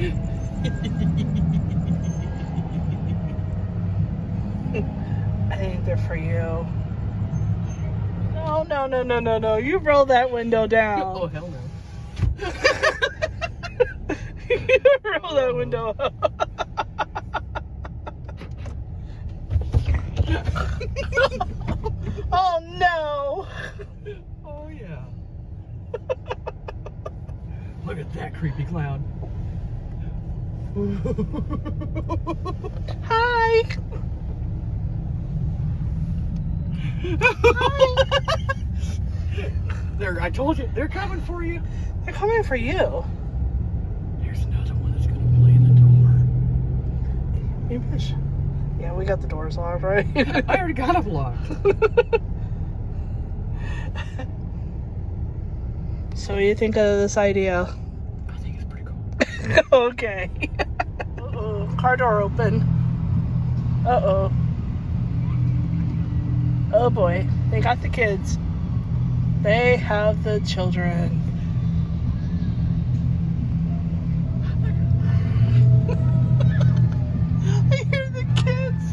I think they're for you. No, no, no, no, no, no. You roll that window down. Oh, hell no. you roll that window up. oh no. Oh, yeah. Look at that creepy cloud. Hi. Hi. there, I told you, they're coming for you. They're coming for you. There's another one that's gonna play in the door. Maybe I Yeah, we got the doors locked, right? I already got them locked. so, what do you think of this idea? I think it's pretty okay. Uh-oh. Car door open. Uh-oh. Oh boy. They got the kids. They have the children. I hear the kids.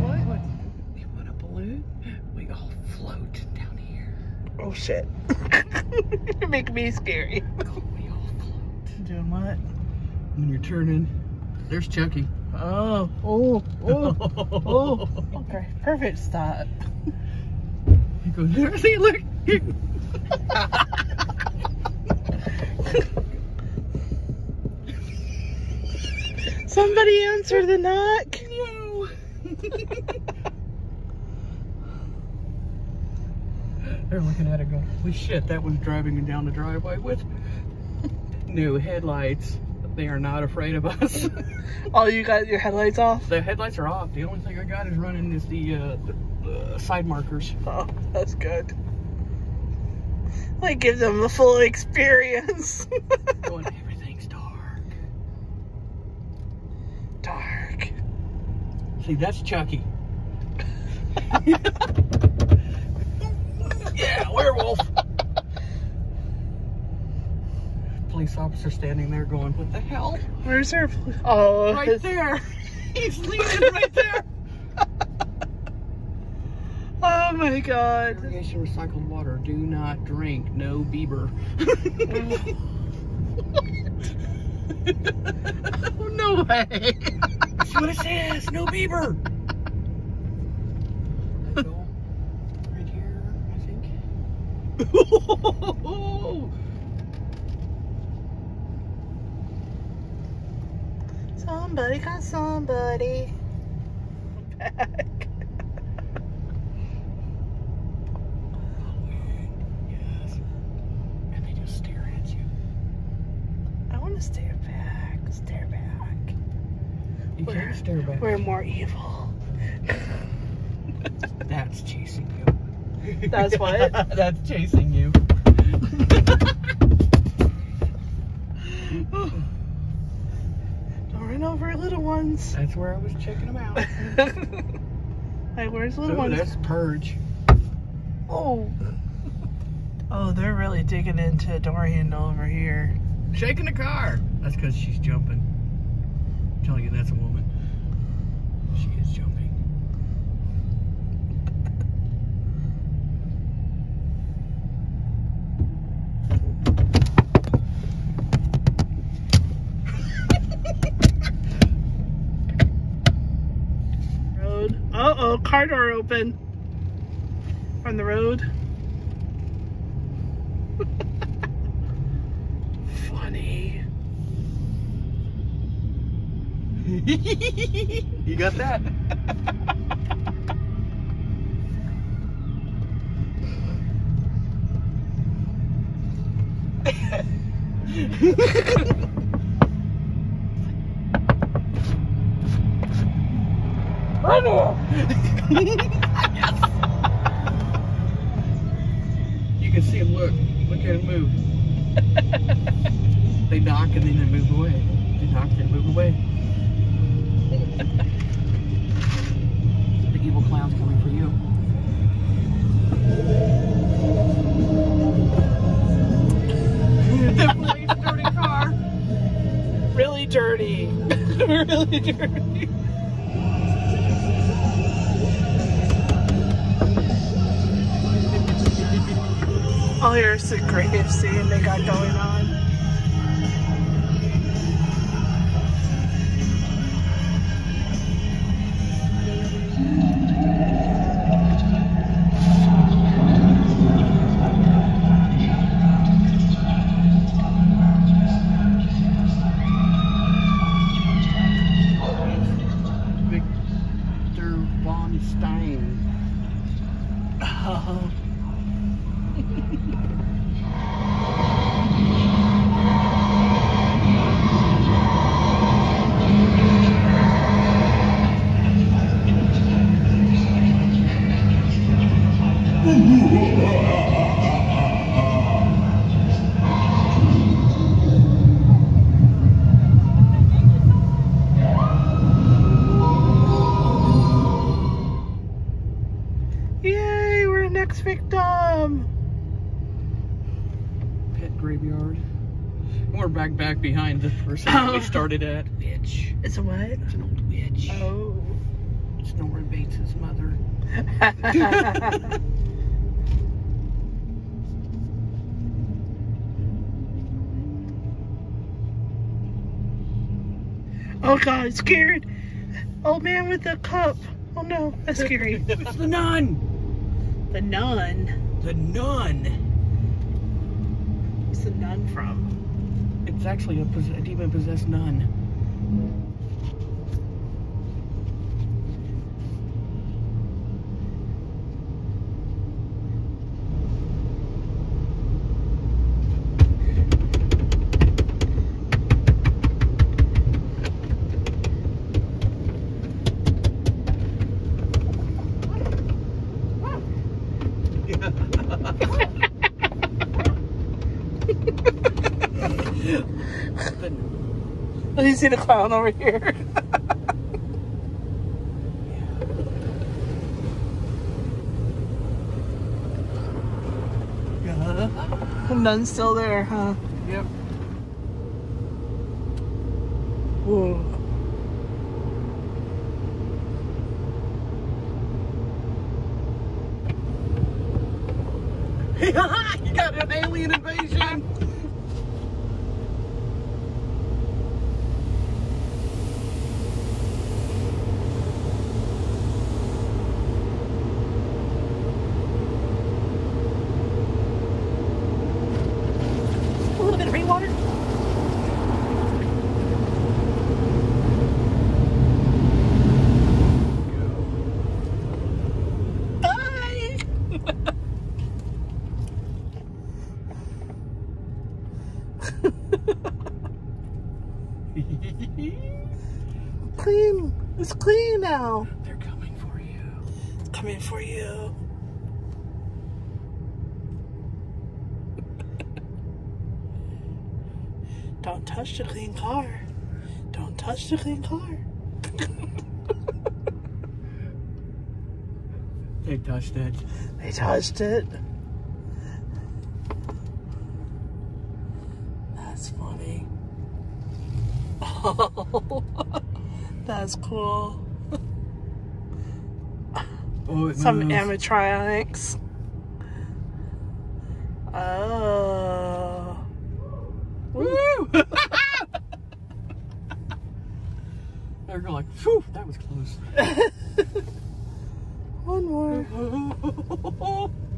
What? Want a balloon? We all float down. Oh shit. you make me scary. We. Doing what? When you're turning, there's Chucky. Oh, oh, oh, oh. Okay, perfect stop. He goes, there, see, look. Somebody answer the knock. no. They're looking at it going, holy shit, that one's driving me down the driveway with new headlights. They are not afraid of us. Oh, you got your headlights off? the headlights are off. The only thing I got is running is the, uh, the uh, side markers. Oh, that's good. Like, give them the full experience. going, everything's dark. Dark. See, that's Chucky. Yeah, werewolf. Police officer standing there going, what the hell? Where's her? Oh, Right his- there. He's leaning right there. Oh my god. Irrigation recycled water. Do not drink. No beber. Oh, no way. That's what it says. No beber. Right here, I think. Somebody got somebody. Back. Yes. And they just stare at you. I want to stare back. Stare back. You We're- can't stare back. We're more evil. That's chasing you. That's what? That's chasing you. Don't run over little ones. That's where I was checking them out. like, where's little Ooh, ones? that's Purge. Oh. Oh, they're really digging into door handle over here. Shaking the car. That's because she's jumping. I'm telling you, that's a woman. She is jumping. Road. Uh oh, car door open. On the road. Funny. you got that? right you can see him look. Look at him move. they knock and then they move away. They knock and move away. the evil clown's coming for you. Really dirty. really dirty. Oh, here's the grave scene they got going on. Back back behind the person that we oh. started at. Bitch. It's a what? It's an old witch. Oh. It's Norman Bates' mother. oh god, scared. Old man with the cup. Oh no, that's scary. it's the nun! the nun. The nun! Where's the nun from? It's actually a, a demon possessed nun. Oh, you see the clown over here? Uh-huh. the nun's still there, huh? Yep. Whoa. you got an alien invasion! A little bit of rainwater. Bye. clean. It's clean now. They're coming for you. It's coming for you. Don't touch the clean car. Don't touch the clean car. They touched it. They touched it. That's funny. Oh, that's cool. Oh, Some moves. animatronics. Oh. Woo! They're going like, phew, that was close. One more.